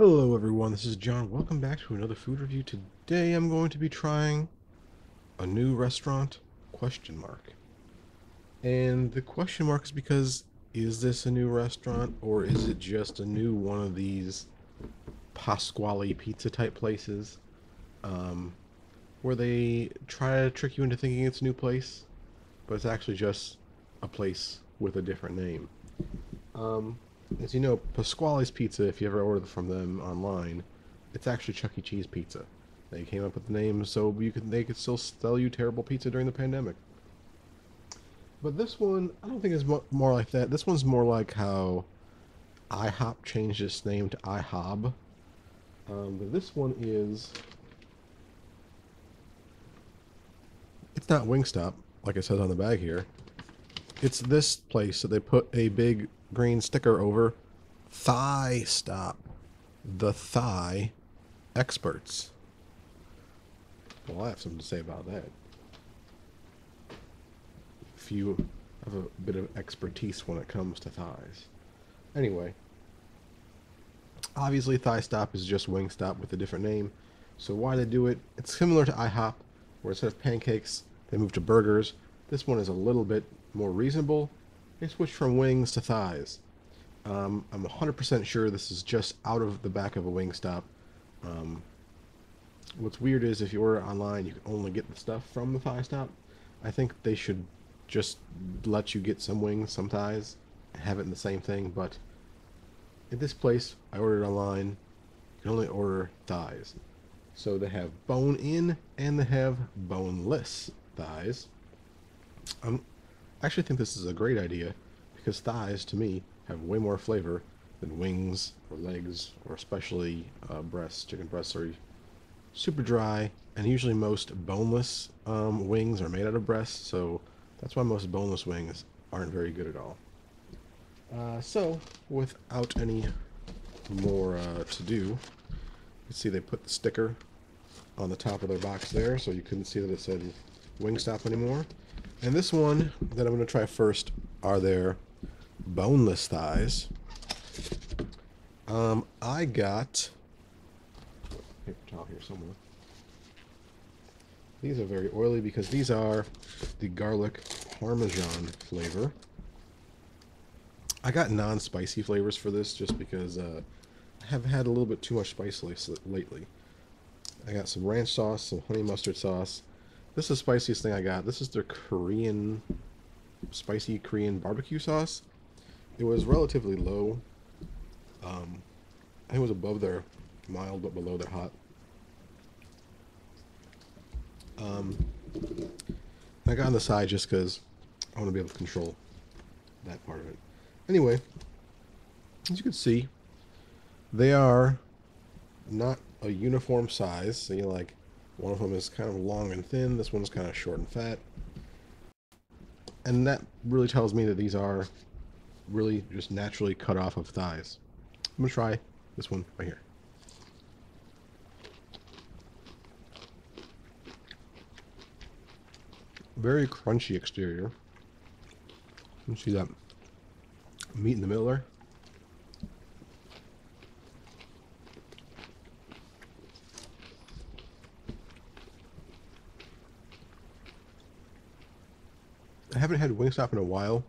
Hello everyone, this is John. Welcome back to another food review. Today I'm going to be trying a new restaurant, question mark. And the question mark is because is this a new restaurant or is it just a new one of these Pasqually pizza type places um, where they try to trick you into thinking it's a new place, but it's actually just a place with a different name. Um, as you know, Pasqually's Pizza, if you ever order from them online, it's actually Chuck E. Cheese pizza. They came up with the name so you could they could still sell you terrible pizza during the pandemic. But this one, I don't think is more like that. This one's more like how IHOP changed its name to IHOB. Um, but this one is. It's not Wingstop, like it says on the bag here. It's this place that they put a big green sticker over Thigh Stop. The Thigh Experts. Well, I have something to say about that. If you have a bit of expertise when it comes to thighs. Anyway, obviously Thigh Stop is just Wingstop with a different name. So why they do it? It's similar to IHOP, where instead of pancakes, they move to burgers. This one is a little bit more reasonable. They switched from wings to thighs. Um, I'm 100% sure this is just out of the back of a Wingstop. Um, what's weird is if you order online, you can only get the stuff from the thigh stop. I think they should just let you get some wings, some thighs, have it in the same thing. But at this place, I ordered online. You can only order thighs. So they have bone in and they have boneless thighs. I'm I actually think this is a great idea because thighs, to me, have way more flavor than wings or legs or especially uh, breasts. Chicken breasts are super dry, and usually most boneless um, wings are made out of breasts, so that's why most boneless wings aren't very good at all. Uh, so, without any more uh, to do, you see they put the sticker on the top of their box there, so you couldn't see that it said Wingstop anymore. And this one that I'm going to try first are their boneless thighs. Um, I got paper towel here somewhere. These are very oily because these are the garlic parmesan flavor. I got non-spicy flavors for this just because uh, I have had a little bit too much spice lately. I got some ranch sauce, some honey mustard sauce, this is the spiciest thing I got. This is their Korean, spicy Korean barbecue sauce. It was relatively low. Um, I think it was above their mild, but below their hot. Um, I got on the side just because I want to be able to control that part of it. Anyway, as you can see, they are not a uniform size. So you're like one of them is kind of long and thin. This one's kind of short and fat. And that really tells me that these are really just naturally cut off of thighs. I'm going to try this one right here. Very crunchy exterior. You see that meat in the middle there? I haven't had Wingstop in a while.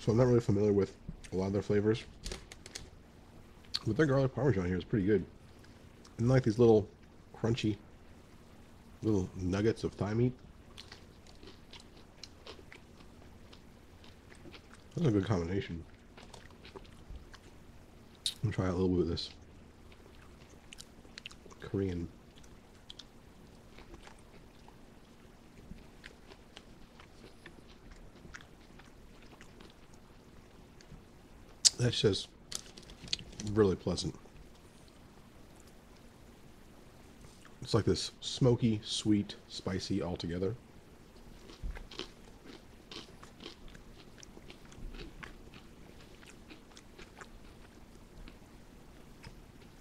So I'm not really familiar with a lot of their flavors. But their garlic parmesan here is pretty good. And like these little crunchy little nuggets of thigh meat. That's a good combination. I'm try a little bit of this Korean That's just really pleasant. It's like this smoky, sweet, spicy all together.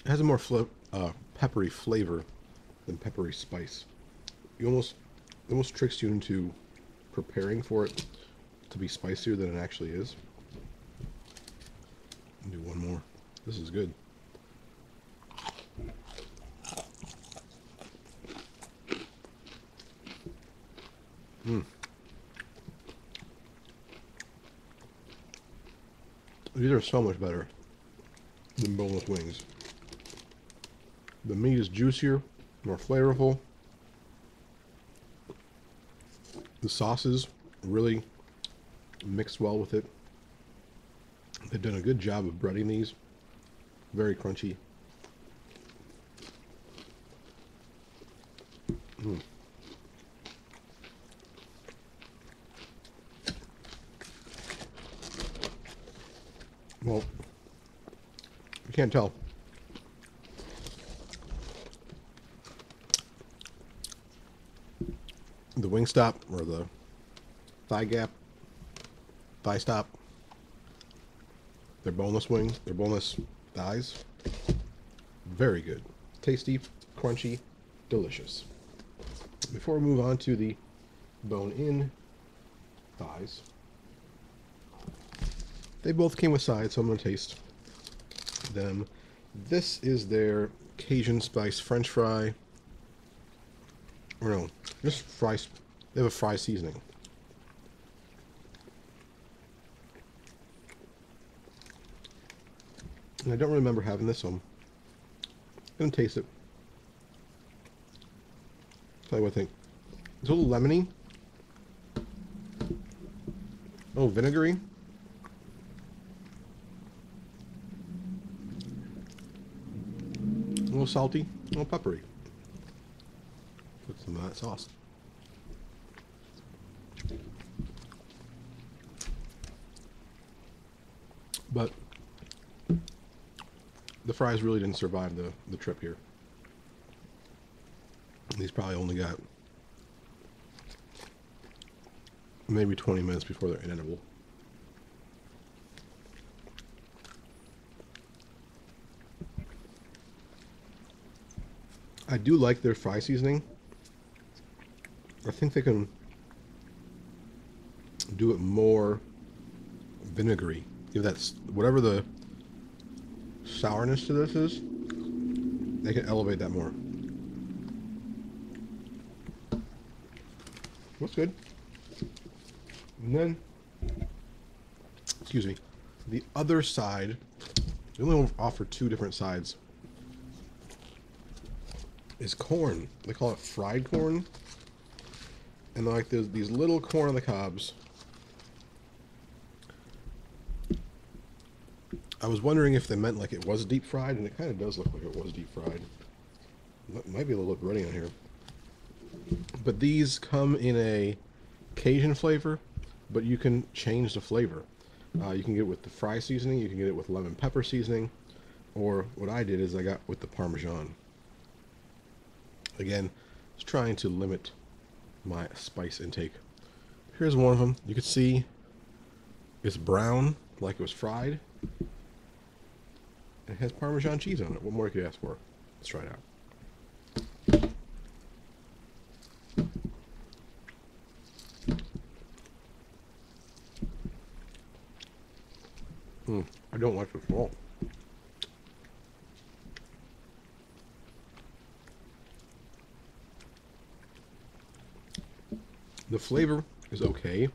It has a more uh, peppery flavor than peppery spice. You almost it almost tricks you into preparing for it to be spicier than it actually is. This is good. Mm. These are so much better than boneless wings. The meat is juicier, more flavorful. The sauces really mix well with it. They've done a good job of breading these. Very crunchy. Mm. Well, you can't tell. The wing stop or the thigh gap, thigh stop. They're boneless wing, they're boneless thighs. Very good. Tasty, crunchy, delicious. Before we move on to the bone-in thighs, they both came with sides, so I'm going to taste them. This is their Cajun spice French fry. Or no, just fries. They have a fry seasoning. And I don't remember having this, one. I'm to taste it. Tell you what I think. It's a little lemony. Oh, vinegary. A little salty, a little peppery. Put some of that sauce. But the fries really didn't survive the, the trip here. These probably only got maybe 20 minutes before they're inedible. I do like their fry seasoning. I think they can do it more vinegary. Give that whatever the sourness to this is, they can elevate that more. That's good. And then, excuse me, the other side, they only offer two different sides, is corn. They call it fried corn. And like there's these little corn on the cobs. I was wondering if they meant like it was deep fried, and it kind of does look like it was deep fried. Might be a little runny on here. But these come in a Cajun flavor, but you can change the flavor. Uh, you can get it with the fry seasoning, you can get it with lemon pepper seasoning, or what I did is I got with the Parmesan. Again, just trying to limit my spice intake. Here's one of them. You can see it's brown, like it was fried. It has Parmesan cheese on it. What more could you ask for? Let's try it out. Hmm, I don't like the salt. The flavor is okay.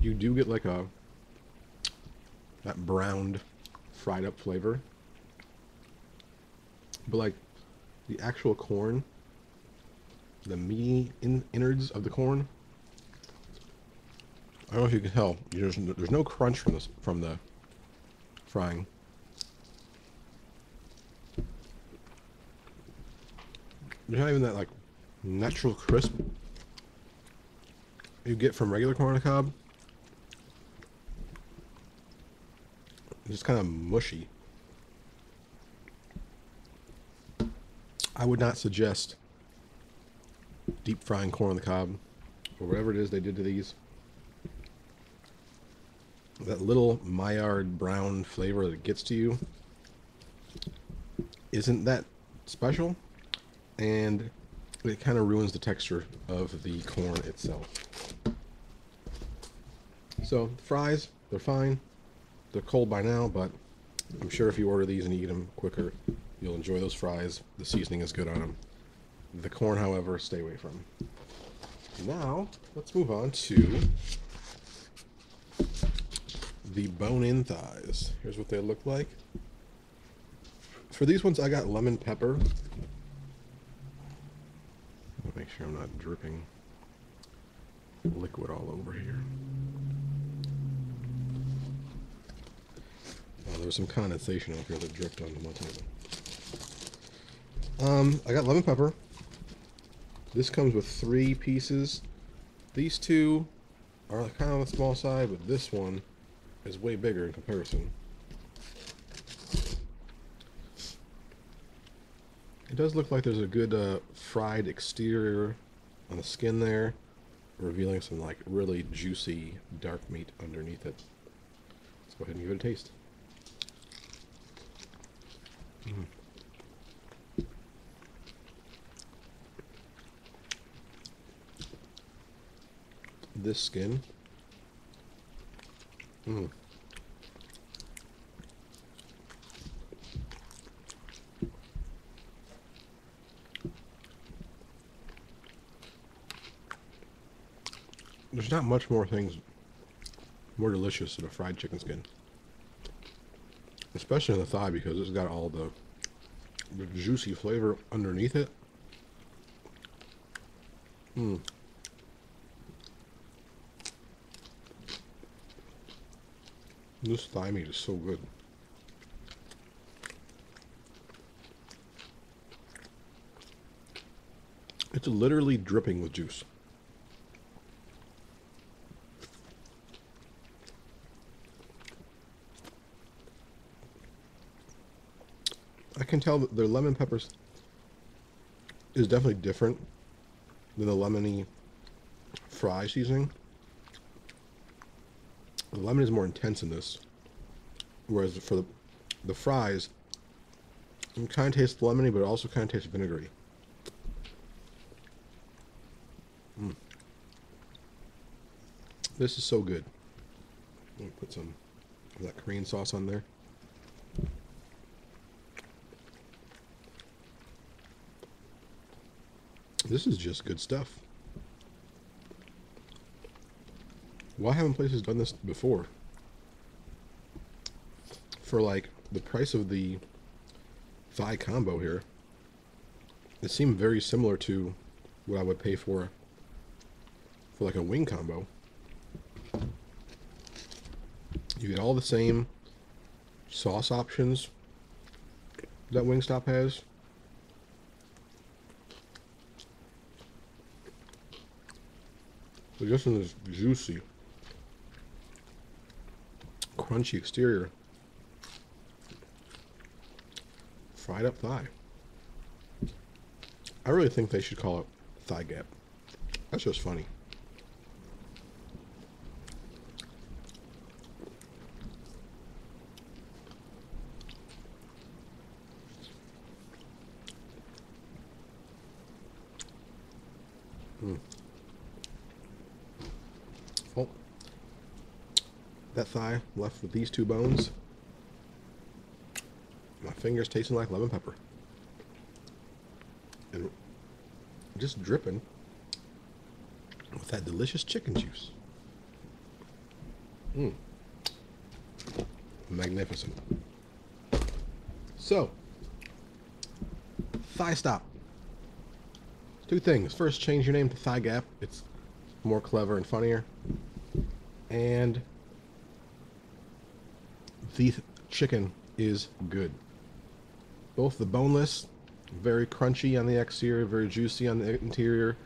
You do get like a that browned, fried up flavor. But like the actual corn, the meaty in innards of the corn. I don't know if you can tell. There's no, there's no crunch from this from the frying. There's not even that like natural crisp you get from regular corn on cob. It's just kind of mushy. I would not suggest deep frying corn on the cob or whatever it is they did to these. That little Maillard brown flavor that gets to you isn't that special and it kind of ruins the texture of the corn itself. So fries, they're fine. They're cold by now, but I'm sure if you order these and eat them quicker, you'll enjoy those fries. The seasoning is good on them. The corn, however, stay away from. Now, let's move on to the bone-in thighs. Here's what they look like. For these ones, I got lemon pepper. Make sure I'm not dripping liquid all over here. Oh, there was some condensation up here that dripped onto my table. Um, I got lemon pepper. This comes with three pieces. These two are kind of on the small side, but this one is way bigger in comparison. It does look like there's a good uh, fried exterior on the skin there, revealing some like really juicy dark meat underneath it. Let's go ahead and give it a taste. Mm. This skin. Mm. There's not much more things more delicious than a fried chicken skin. Especially in the thigh because it's got all the, the juicy flavor underneath it. Mmm. This thigh meat is so good. It's literally dripping with juice. I can tell that their lemon peppers is definitely different than the lemony fry seasoning. The lemon is more intense in this, whereas for the, the fries, it kind of tastes lemony, but it also kind of tastes vinegary. Mm. This is so good. Let me put some of that Korean sauce on there. This is just good stuff. Why haven't places done this before? For like the price of the thigh combo here, it seemed very similar to what I would pay for for like a wing combo. You get all the same sauce options that Wingstop has. But just in this juicy crunchy exterior. Fried up thigh. I really think they should call it thigh gap. That's just funny. That thigh left with these two bones. My fingers tasting like lemon pepper. And just dripping with that delicious chicken juice. Mmm. Magnificent. So, Thigh Stop. Two things. First, change your name to Thigh Gap. It's more clever and funnier. And the chicken is good. Both the boneless, very crunchy on the exterior, very juicy on the interior.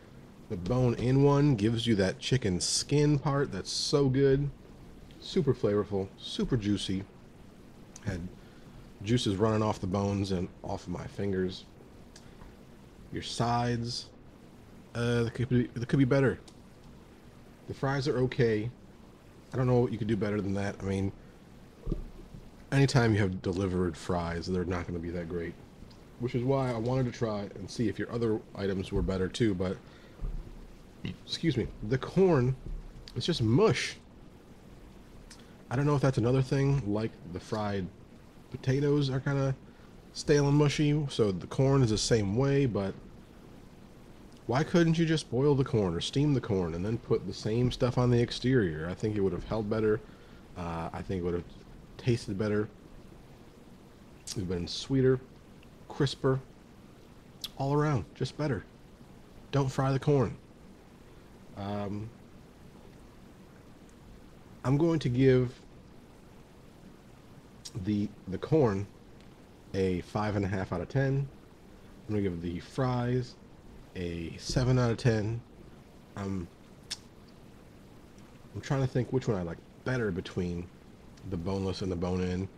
The bone-in one gives you that chicken skin part that's so good. Super flavorful, super juicy. Had juices running off the bones and off of my fingers. Your sides, uh, they could be, they could be better. The fries are okay. I don't know what you could do better than that. I mean, anytime you have delivered fries, they're not going to be that great. Which is why I wanted to try and see if your other items were better too, but excuse me, the corn it's just mush. I don't know if that's another thing like the fried potatoes are kind of stale and mushy, so the corn is the same way, but why couldn't you just boil the corn or steam the corn and then put the same stuff on the exterior? I think it would have held better. Uh, I think it would have tasted better. It would have been sweeter, crisper, all around, just better. Don't fry the corn. Um, I'm going to give the the corn a five and a half out of ten. I'm gonna give the fries a seven out of ten. I'm I'm trying to think which one I like better between the boneless and the bone-in.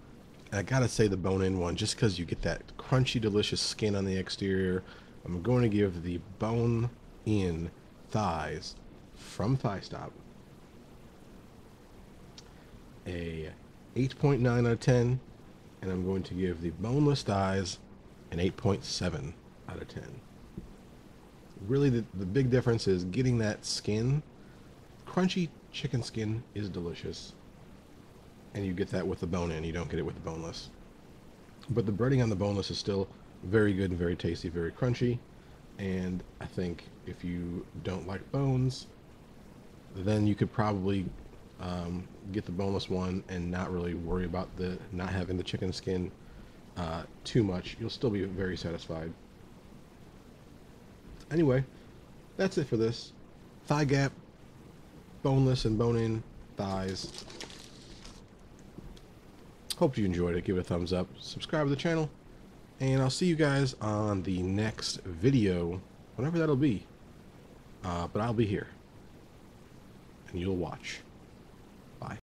I gotta say the bone-in one just because you get that crunchy, delicious skin on the exterior. I'm going to give the bone-in thighs from Thigh Stop a 8.9 out of 10, and I'm going to give the boneless thighs an 8.7 out of 10. Really, the, the big difference is getting that skin. Crunchy chicken skin is delicious, and you get that with the bone in. You don't get it with the boneless. But the breading on the boneless is still very good and very tasty, very crunchy. And I think if you don't like bones, then you could probably um, get the boneless one and not really worry about the not having the chicken skin uh, too much. You'll still be very satisfied. Anyway, that's it for this. Thigh gap, boneless and bone-in thighs. Hope you enjoyed it. Give it a thumbs up. Subscribe to the channel. And I'll see you guys on the next video, whenever that'll be. Uh, but I'll be here. And you'll watch.